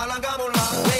alangamos la